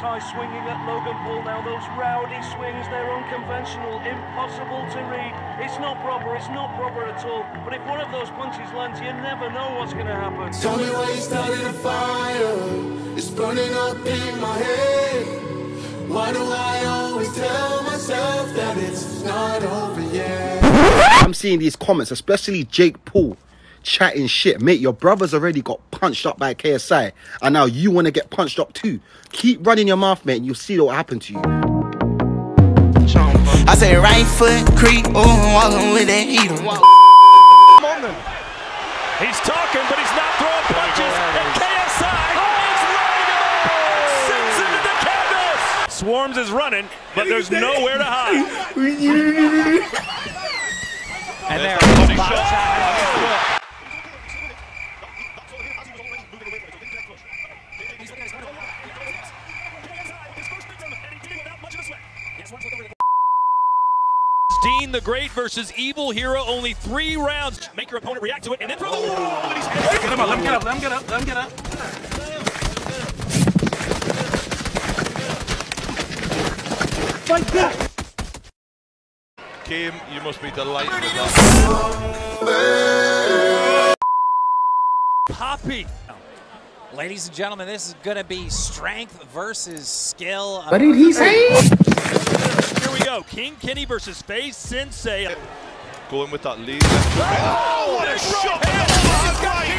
high swinging at Logan Paul now. Those rowdy swings, they're unconventional, impossible to read. It's not proper, it's not proper at all. But if one of those punches lands, you never know what's going to happen. Tell me why you started a fire. It's burning up in my head. Why do I always tell myself that it's not over yet? I'm seeing these comments, especially Jake Paul chatting shit. Mate, your brother's already got punched up by KSI, and now you want to get punched up too. Keep running your mouth, mate, and you'll see what will happen to you. I say right foot creep, oh, walking with that heater. He's talking, but he's not throwing punches. And KSI oh, is lighting him up. Sends into the canvas. Swarmz is running, but there's nowhere to hide. And there, Deen the Great versus Evil Hero. Only three rounds. Make your opponent react to it, and then throw the. Get him up. Let him get up. Let him get up. Let him get up. Kim, you must be delighted with that. Papi. Ladies and gentlemen, this is going to be strength versus skill. What did he say? Versus Faze Sensei. Going with that lead. Oh, oh, what a shot!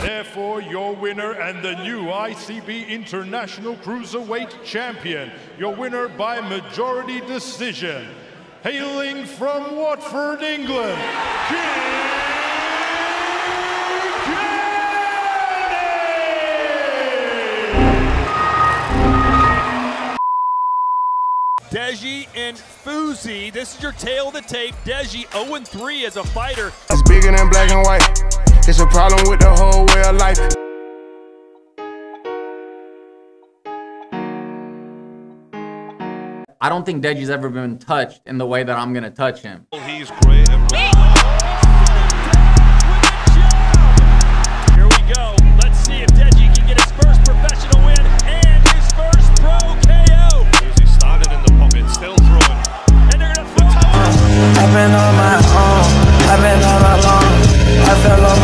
Therefore, your winner and the new ICB International Cruiserweight Champion. Your winner by majority decision. Hailing from Watford, England, King Deji and Fousey. This is your tale of the tape. Deji 0-3 as a fighter. It's bigger than black and white. It's a problem with the whole way of life. I don't think Deji's ever been touched in the way that I'm gonna touch him. He's great.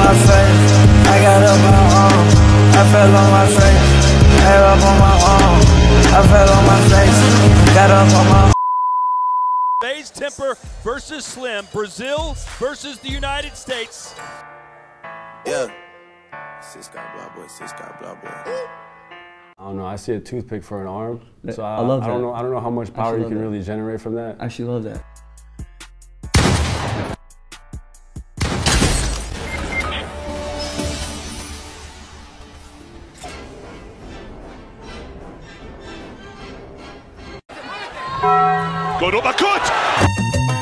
My face, I got up my own. I fell on my face, I up on my own. I fell on my face, got up on my Faze Temper versus Slim. Brazil versus the United States. Yeah. Sis got blah boy, sis got blah boy. I don't know. I see a toothpick for an arm, so I, I love I don't know. I don't know how much power you can that. really generate from that. I actually love that. Godot Kurt!